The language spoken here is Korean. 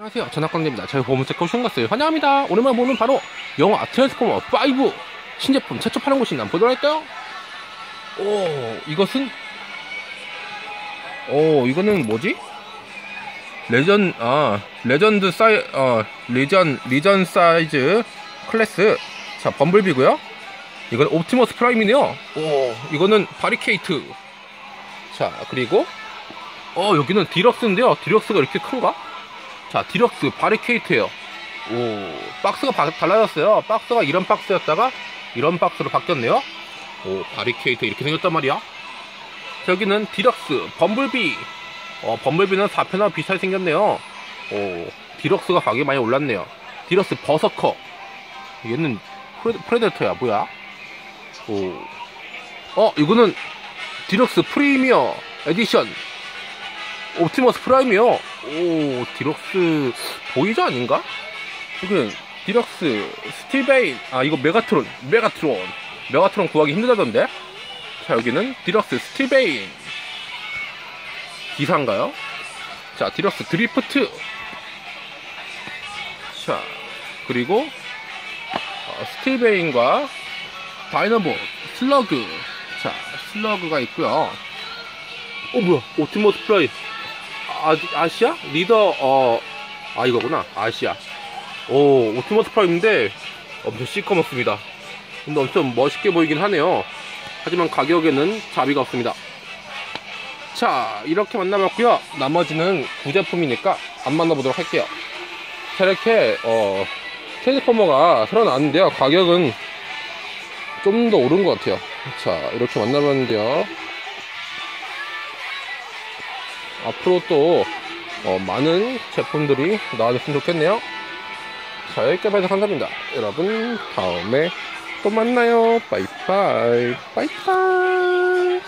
안녕하세요. 장난감 황제입니다. 저희 오신 것을 환영합니다. 오랜만에 보는 바로 영화 트랜스포머 5 신제품 최초 파는 곳 만나 보도록 할까요? 오 이것은? 오 이거는 뭐지? leg- 아 레전드 사이 어 legion legion 사이즈 클래스. 자 범블비고요. 이건 옵티머스 프라임이네요. 오 이거는 바리케이트. 자 그리고 어 여기는 deluxe인데요. deluxe가 이렇게 큰가? 자 디럭스 바리케이트예요. 오 박스가 바, 달라졌어요. 박스가 이런 박스였다가 이런 박스로 바뀌었네요. 오 바리케이트 이렇게 생겼단 말이야. 자, 여기는 디럭스 범블비. 어 범블비는 4편하고 비슷하게 생겼네요. 오 deluxe가 가격이 많이 올랐네요. 디럭스 버서커. 얘는 프레, 프레데터야 뭐야? 오 어 이거는 deluxe premier edition. 옵티머스 프라임이요. 오, deluxe voyager 아닌가? 이건 디럭스 스틸베인. 아, 이거 메가트론. 메가트론. 메가트론 구하기 힘들다던데. 자, 여기는 디럭스 스틸베인. 기사인가요? 자, 디럭스 드리프트. 자, 그리고 어, 스틸베인과 다이노봇 슬러그. 자, 슬러그가 있고요. 어, 뭐야? 옵티머스 프라임. 아, 아시아? 리더, 어, 아, 이거구나. 아시아. 오, 옵티머스 프라임인데 엄청 시커멓습니다. 근데 엄청 멋있게 보이긴 하네요. 하지만 가격에는 자비가 없습니다. 자, 이렇게 만나봤고요. 나머지는 구제품이니까 안 만나보도록 할게요. 자, 이렇게, 어, 트랜스포머가 새로 나왔는데요. 가격은 좀 더 오른 것 같아요. 자, 이렇게 만나봤는데요. 앞으로 또 어, 많은 제품들이 나와줬으면 좋겠네요. 자 여기까지 감사합니다. 여러분 다음에 또 만나요. 빠이빠이 빠이빠이